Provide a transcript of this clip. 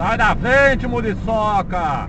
Sai da frente, muriçoca!